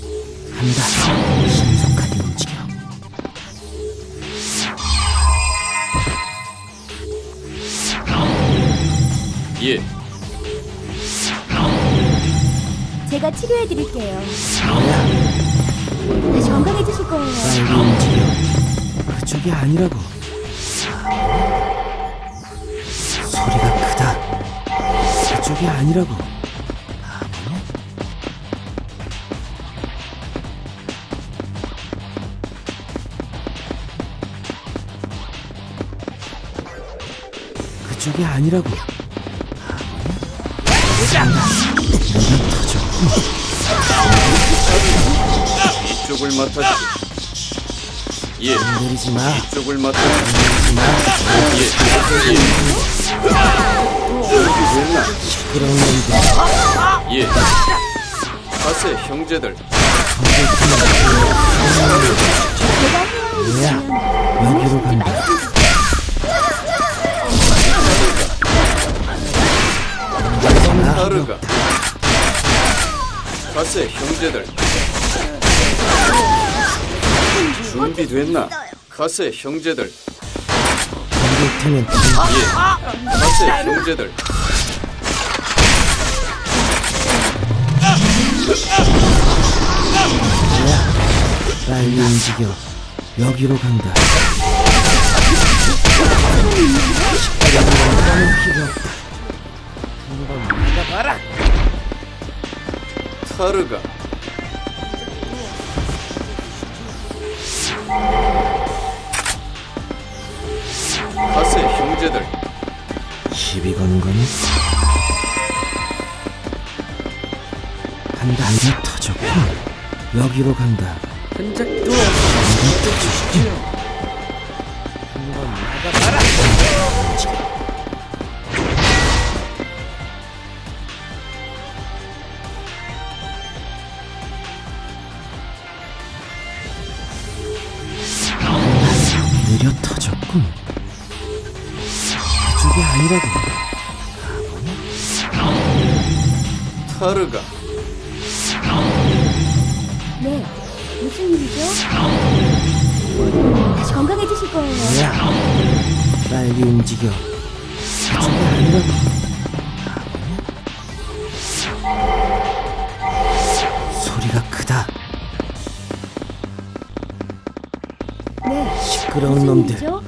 간다. 신속하게 움직여. 예, 제가 치료해 드릴게요. 다시 건강해지실 거예요. 빨리 움직여. 그쪽이 아니라고. 소리가 크다. 그쪽이 아니라고. 그쪽이 아니라고. 터졌군. 이쪽을 맡아주지. 예, 내리지 마. 이쪽을 맡아주지. 내리지 마. 예, 예? 그런 놈들. 예. 가세 형제들. 뭐야? 여기 가세 형제들. 준비됐나? 가세 형제들. 예. 가세 형제들. 빨리 움직여. 여기로 간다. 식사량은 필요 없다. 한번 막아봐라. 타르가. 가세 형제들. 시비 거는 거니? 간다. 이제 터졌군. 여기로 간다. 흔적도 없어. 주시지. 한번 막아봐라. 느려 터졌군. 그쪽이 아니라고. 타르가. 네. 무슨 일이죠? 다시 건강해지실 거예요. 뭐야? 빨리 움직여. 무슨 놈들. 일이죠?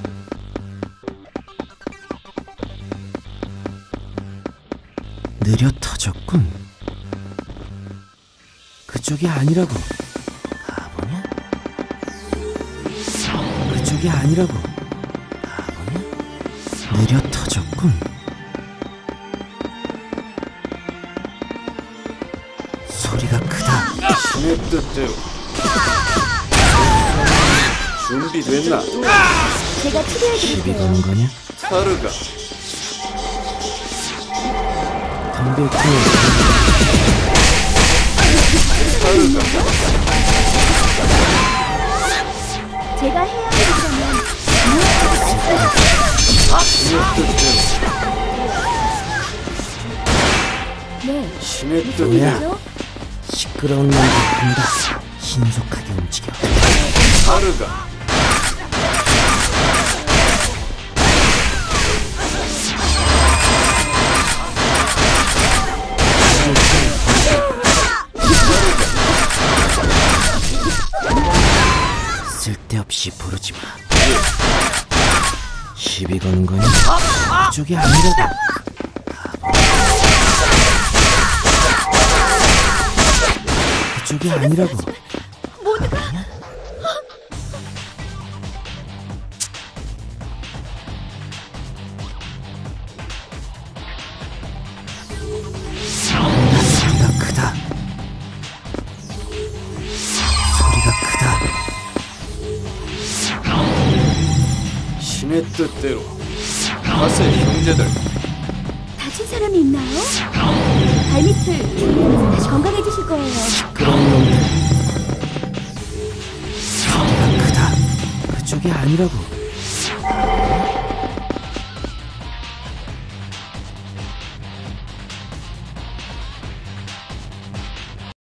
느려 터졌군. 그쪽이 아니라고. 바보냐? 그쪽이 아니라고. 바보냐? 느려 터졌군. 소리가 크다. 신의 뜻대로. 준비됐나? 제가 치료해 시비 드릴게요. 거는 거냐? 타르가. 덤빌 테면 타르가. 제가 해야 할 일이라면 신의 뜻대로. 네. 신의? 일이죠? 시끄러운 놈들 간다. 신속하게 움직여. 타르가. 쓸데없이 부르지 마. 시비 거는 거니? 그쪽이 아니라고. 그쪽이 아니라고. 간다, 신의 뜻대로. 가세 형제들. 다친 사람이 있나요? 발밑을 주의하면서 다시 건강해지실 거예요. 그런 놈들. 크다. 그쪽이 아니라고.